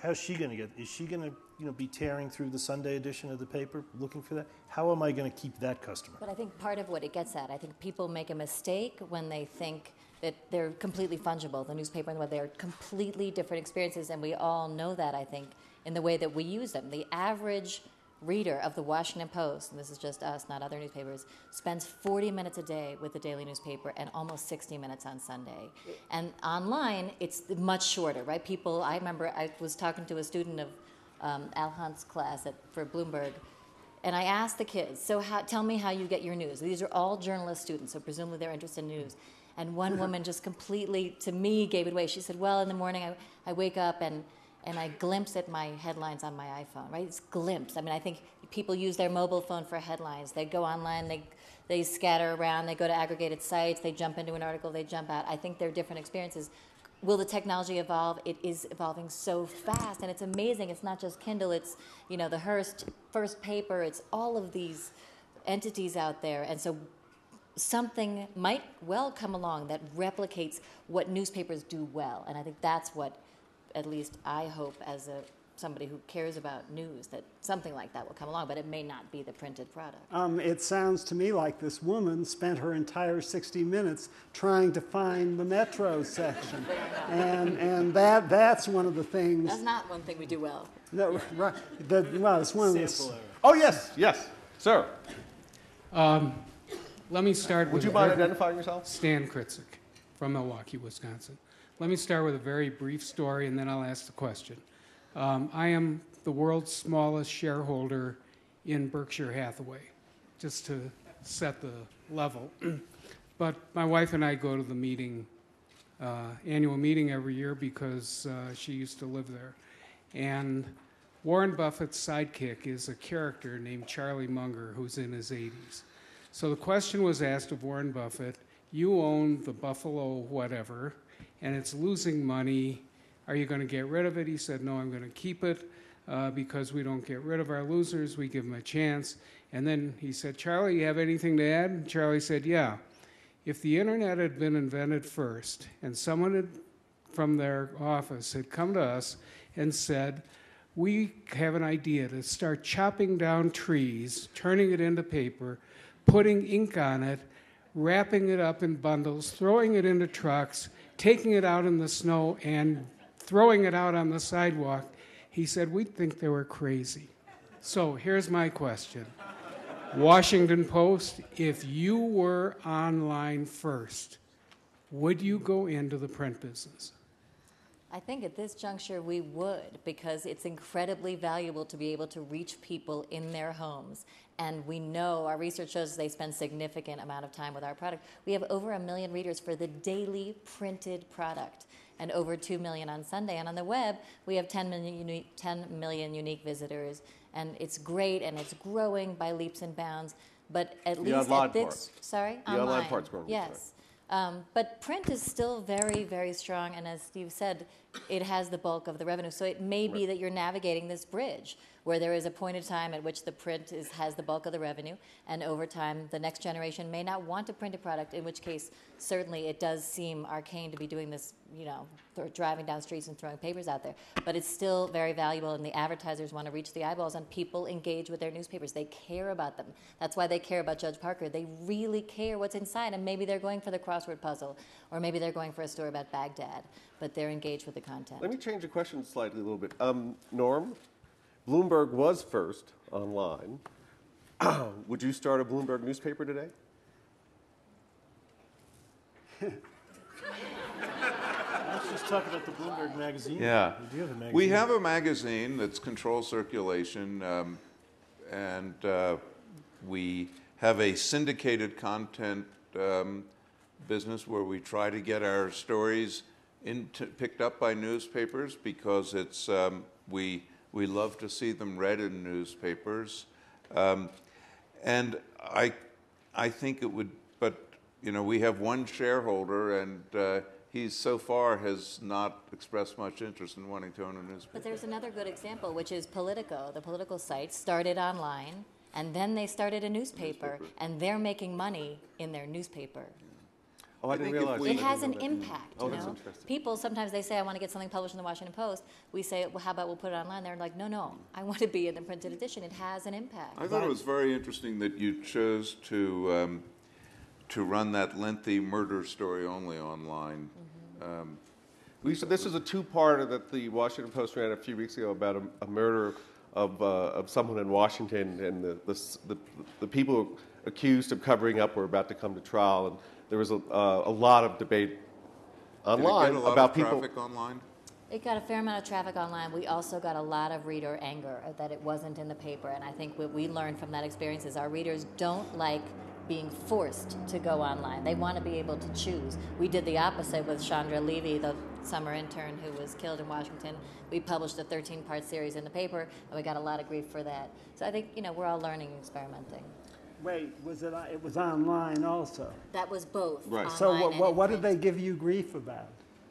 How's she going to get? Is she going to, you know, be tearing through the Sunday edition of the paper looking for that? How am I going to keep that customer? But I think part of what it gets at, I think people make a mistake when they think that they're completely fungible. The newspaper and the web, they're completely different experiences, and we all know that, I think, in the way that we use them. The average reader of the Washington Post, and this is just us, not other newspapers, spends 40 minutes a day with the daily newspaper and almost 60 minutes on Sunday. And online, it's much shorter, right? People, I remember I was talking to a student of um, Al Hunt's class at, for Bloomberg, and I asked the kids, so how, tell me how you get your news. These are all journalist students, so presumably they're interested in news. And one woman just completely, to me, gave it away. She said, well, in the morning I, I wake up and and I glimpse at my headlines on my iPhone, right? It's glimpse. I mean, I think people use their mobile phone for headlines. They go online, they, they scatter around, they go to aggregated sites, they jump into an article, they jump out. I think they're different experiences. Will the technology evolve? It is evolving so fast, and it's amazing. It's not just Kindle, it's, you know, the Hearst FirstPaper, it's all of these entities out there. And so something might well come along that replicates what newspapers do well. And I think that's what at least I hope as a somebody who cares about news that something like that will come along, but it may not be the printed product. Um, it sounds to me like this woman spent her entire 60 minutes trying to find the metro section. and and that, that's one of the things. That's not one thing we do well. No, right, the, well, it's one of the. Error. Oh, yes, yes. Sir, Let me start would with you mind identifying yourself? Stan Kritzik from Milwaukee, Wisconsin. Let me start with a very brief story and then I'll ask the question. Um, I am the world's smallest shareholder in Berkshire Hathaway, just to set the level. but my wife and I go to the meeting, uh, annual meeting every year because uh, she used to live there. And Warren Buffett's sidekick is a character named Charlie Munger who's in his 80s. So the question was asked of Warren Buffett You own the Buffalo whatever, and it's losing money. Are you going to get rid of it? He said, No, I'm going to keep it uh, because we don't get rid of our losers. We give them a chance. And then he said, Charlie, you have anything to add? And Charlie said, Yeah. If the internet had been invented first and someone had, from their office had come to us and said, we have an idea to start chopping down trees, turning it into paper, putting ink on it, wrapping it up in bundles, throwing it into trucks, taking it out in the snow, and throwing it out on the sidewalk. He said, We'd think they were crazy. So here's my question Washington Post, if you were online first, would you go into the print business? I think at this juncture we would because it's incredibly valuable to be able to reach people in their homes. And we know our research shows they spend significant amount of time with our product. We have over a million readers for the daily printed product and over 2 million on Sunday. And on the web, we have 10 million unique, 10 million unique visitors. And it's great and it's growing by leaps and bounds. But at The least online at this, part. sorry, The online part's growing. Yes. Um, but print is still very, very strong, and as Steve said, it has the bulk of the revenue. So it may be that you're navigating this bridge where there is a point in time at which the print is, has the bulk of the revenue, and over time, the next generation may not want to print a product. In which case, certainly, it does seem arcane to be doing this, you know, driving down streets and throwing papers out there. But it's still very valuable, and the advertisers want to reach the eyeballs, and people engage with their newspapers. They care about them. That's why they care about Judge Parker. They really care what's inside, and maybe they're going for the crossword puzzle, or maybe they're going for a story about Baghdad, but they're engaged with the content. Let me change the question slightly a little bit. Um, Norm, Bloomberg was first online. Would you start a Bloomberg newspaper today? Let's just talk about the Bloomberg magazine. Yeah. We do have a magazine. We have a magazine that's control circulation, um, and uh, we have a syndicated content um, business where we try to get our stories into, picked up by newspapers because it's um, we we love to see them read in newspapers, um, and I I think it would, but you know we have one shareholder and. Uh, he so far has not expressed much interest in wanting to own a newspaper. But there's another good example, which is Politico. The political site started online, and then they started a newspaper, and they're making money in their newspaper. Oh, I, I didn't think realize. we- It has an impact, Oh, you that's know. interesting. People sometimes they say, "I want to get something published in the Washington Post." We say, "Well, how about we'll put it online?" They're like, "No, no, I want to be in the printed edition. It has an impact." I thought it was very interesting that you chose to um, to run that lengthy murder story only online. Um, Lisa, this is a two-parter that the Washington Post ran a few weeks ago about a, a murder of, uh, of someone in Washington, and the, the, the, the people accused of covering up were about to come to trial, and there was a, uh, a lot of debate did it online get a lot about of people. traffic online. It got a fair amount of traffic online. We also got a lot of reader anger that it wasn't in the paper. And I think what we learned from that experience is our readers don't like being forced to go online. They want to be able to choose. We did the opposite with Chandra Levy, the summer intern who was killed in Washington. We published a 13 part series in the paper, and we got a lot of grief for that. So I think, you know, we're all learning and experimenting. Wait, was it, it was online also? That was both. Right. So online what, and what, in what did they give you grief about?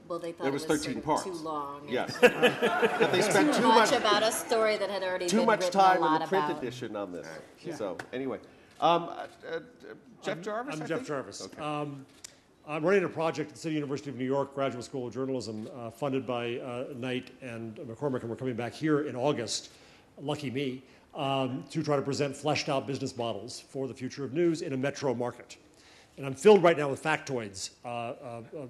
Well, they thought There it was was 13 sort of parts. too long. and Yes. that they spent Too too much much, about a story that had already too been much written time a lot in the print about. edition on this. So, anyway. Um, uh, uh, Jeff Jarvis? I'm I Jeff think? Jarvis. Okay. Um, I'm running a project at the City University of New York Graduate School of Journalism, uh, funded by uh, Knight and McCormick, and we're coming back here in August. Lucky me, um, to try to present fleshed out business models for the future of news in a metro market. And I'm filled right now with factoids uh, uh, uh,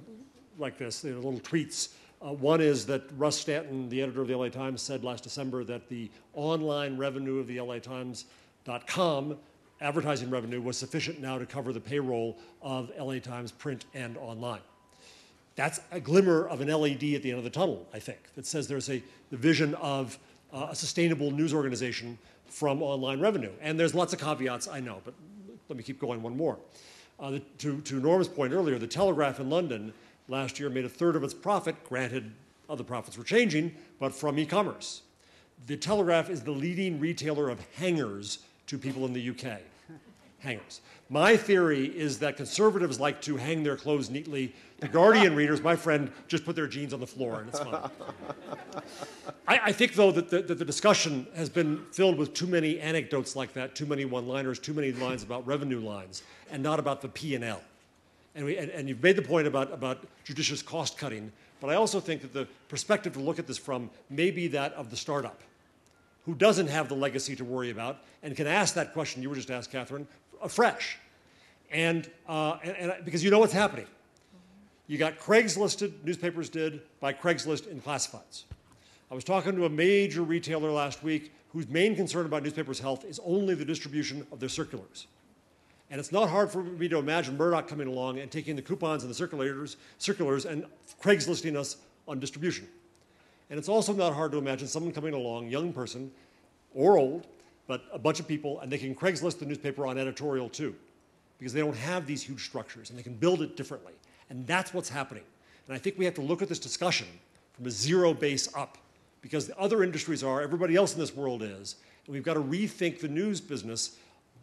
like this, you know, little tweets. Uh, one is that Russ Stanton, the editor of the LA Times, said last December that the online revenue of the LA Times.com advertising revenue was sufficient now to cover the payroll of LA Times print and online. That's a glimmer of an LED at the end of the tunnel, I think, that says there's a the vision of uh, a sustainable news organization from online revenue. And there's lots of caveats, I know, but let me keep going one more. Uh, the, to, to Norm's point earlier, the Telegraph in London last year made a third of its profit, granted other profits were changing, but from e-commerce. The Telegraph is the leading retailer of hangers to people in the UK. Hangers. My theory is that conservatives like to hang their clothes neatly. The Guardian readers, my friend, just put their jeans on the floor and it's fine. I, I think, though, that the, that the discussion has been filled with too many anecdotes like that, too many one-liners, too many lines about revenue lines, and not about the P&L. And, we, and, and you've made the point about, about judicious cost cutting, but I also think that the perspective to look at this from may be that of the startup, who doesn't have the legacy to worry about and can ask that question you were just asked, Katharine, afresh. And, uh, and, and because you know what's happening. You got Craigslisted, newspapers did, by Craigslist in classifieds. I was talking to a major retailer last week whose main concern about newspapers' health is only the distribution of their circulars. And it's not hard for me to imagine Murdoch coming along and taking the coupons and the circulators, circulars and Craigslisting us on distribution. And it's also not hard to imagine someone coming along, young person or old, but a bunch of people, and they can Craigslist the newspaper on editorial too, because they don't have these huge structures and they can build it differently. And that's what's happening. And I think we have to look at this discussion from a zero base up, because the other industries are, everybody else in this world is, and we've got to rethink the news business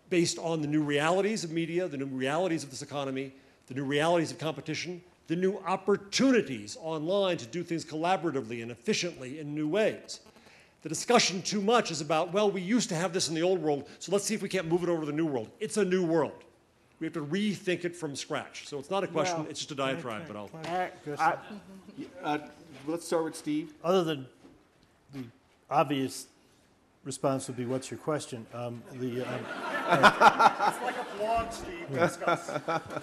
based on the new realities of media, the new realities of this economy, the new realities of competition, the new opportunities online to do things collaboratively and efficiently in new ways. The discussion too much is about, well, we used to have this in the old world, so let's see if we can't move it over to the new world. It's a new world. We have to rethink it from scratch. So it's not a question, Well, it's just a diatribe, but I'll. I- Gustav? Uh, let's start with Steve. Other than the obvious response would be, "What's your question?" Um, the um, It's like a blog, Steve. Discuss.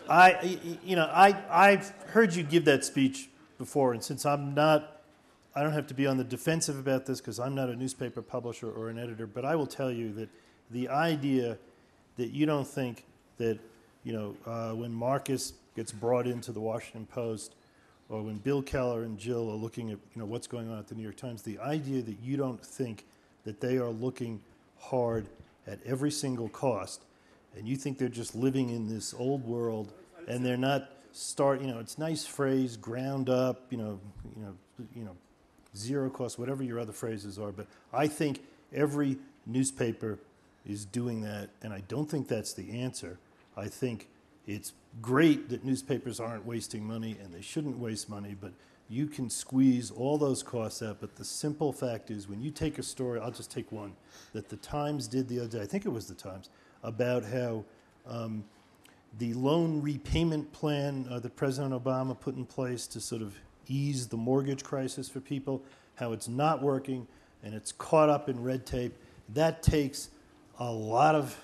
I, y- you know, I, I've heard you give that speech before, and since I'm not, I don't have to be on the defensive about this because I'm not a newspaper publisher or an editor, but I will tell you that the idea that you don't think that, you know, uh, when Marcus gets brought into the Washington Post, or when Bill Keller and Jill are looking at, you know, what's going on at the New York Times, the idea that you don't think that they are looking hard at every single cost and you think they're just living in this old world and they're not start you know it's nice phrase ground up you know you know you know zero cost whatever your other phrases are but i think every newspaper is doing that and i don't think that's the answer. I think it's great that newspapers aren't wasting money and they shouldn't waste money but you can squeeze all those costs out but the simple fact is when you take a story i'll just take one that the times did the other day i think it was the times about how um, the loan repayment plan uh, that President Obama put in place to sort of ease the mortgage crisis for people, how it's not working and it's caught up in red tape. That takes a lot of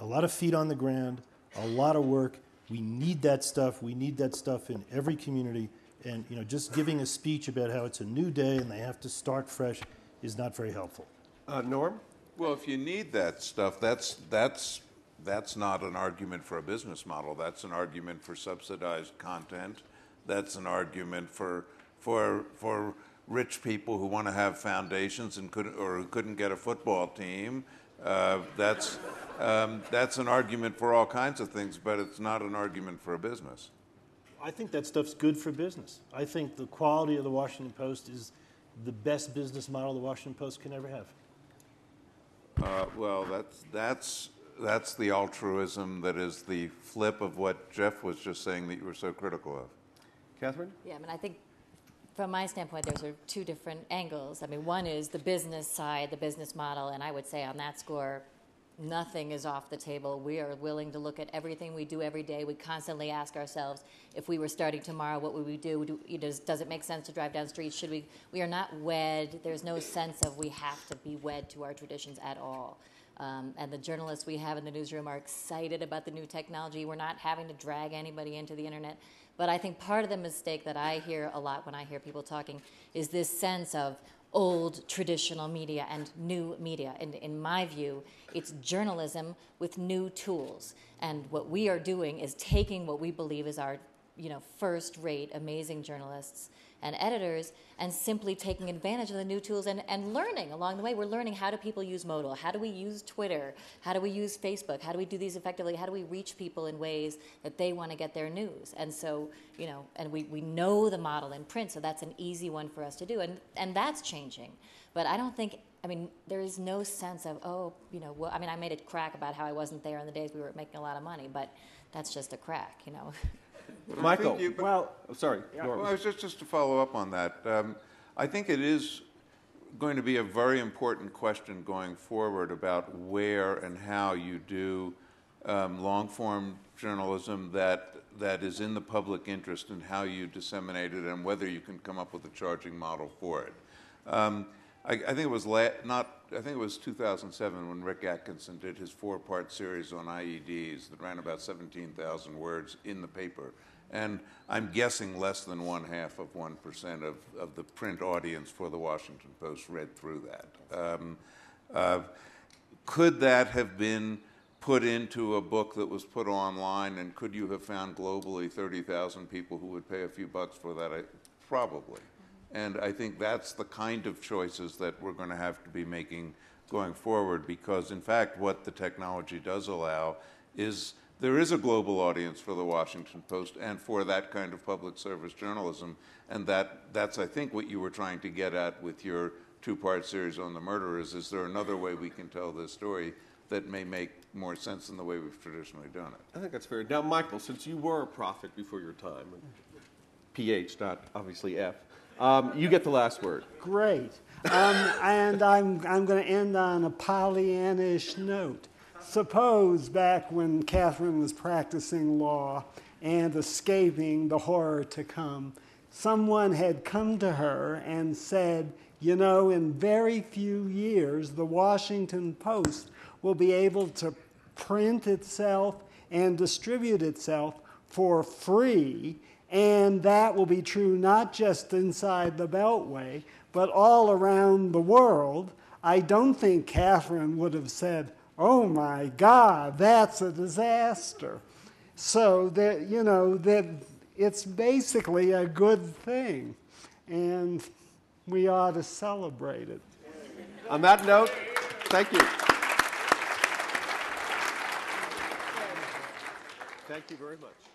a lot of feet on the ground, a lot of work. We need that stuff. We need that stuff in every community. And you know, just giving a speech about how it's a new day and they have to start fresh is not very helpful. Uh, Norm? Well, if you need that stuff, that's, that's, that's not an argument for a business model. That's an argument for subsidized content. That's an argument for, for, for rich people who want to have foundations and could, or who couldn't get a football team. Uh, that's, um, that's an argument for all kinds of things, but it's not an argument for a business. I think that stuff's good for business. I think the quality of the Washington Post is the best business model the Washington Post can ever have. Uh, well, that's, that's, that's the altruism that is the flip of what Jeff was just saying that you were so critical of. Katharine? Yeah, I mean, I think from my standpoint, there's sort of two different angles. I mean, one is the business side, the business model, and I would say on that score, nothing is off the table. We are willing to look at everything we do every day. We constantly ask ourselves, if we were starting tomorrow, what would we do? do does it make sense to drive down streets? Should we? We are not wed. There's no sense of we have to be wed to our traditions at all. Um, and the journalists we have in the newsroom are excited about the new technology. We're not having to drag anybody into the internet. But I think part of the mistake that I hear a lot when I hear people talking is this sense of old traditional media and new media. And in my view, it's journalism with new tools. And what we are doing is taking what we believe is our you know, first-rate, amazing journalists and editors and simply taking advantage of the new tools and, and learning along the way. We're learning how do people use modal? How do we use Twitter? How do we use Facebook? How do we do these effectively? How do we reach people in ways that they want to get their news? And so, you know, and we, we know the model in print, so that's an easy one for us to do. And, and that's changing. But I don't think I mean, there is no sense of, oh, you know, well, I mean, I made a crack about how I wasn't there in the days we were making a lot of money, but that's just a crack, you know. Michael? you- Well, Oh, sorry, Norm. Well, I was just, just to follow up on that, um, I think it is going to be a very important question going forward about where and how you do um, long-form journalism that that is in the public interest and how you disseminate it and whether you can come up with a charging model for it. Um, I, I think it was la- not. I think it was 2007 when Rick Atkinson did his four-part series on IEDs that ran about 17,000 words in the paper, and I'm guessing less than one half of one percent of, of the print audience for the Washington Post read through that. Um, uh, could that have been put into a book that was put online, and could you have found globally 30,000 people who would pay a few bucks for that? I, probably. And I think that's the kind of choices that we're going to have to be making going forward because, in fact, what the technology does allow is there is a global audience for the Washington Post and for that kind of public service journalism. And that, that's, I think, what you were trying to get at with your two part series on the murderers. Is there another way we can tell this story that may make more sense than the way we've traditionally done it? I think that's fair. Now, Michael, since you were a prophet before your time, PH, not obviously F, um, you get the last word. Great. Um, and I'm, I'm going to end on a Pollyannish note. Suppose back when Katharine was practicing law and escaping the horror to come, someone had come to her and said, You know, in very few years, the Washington Post will be able to print itself and distribute itself for free and that will be true not just inside the Beltway, but all around the world. I don't think Katharine would have said, Oh my God, that's a disaster. So that, you know, that it's basically a good thing. And we ought to celebrate it. On that note, thank you. Thank you very much.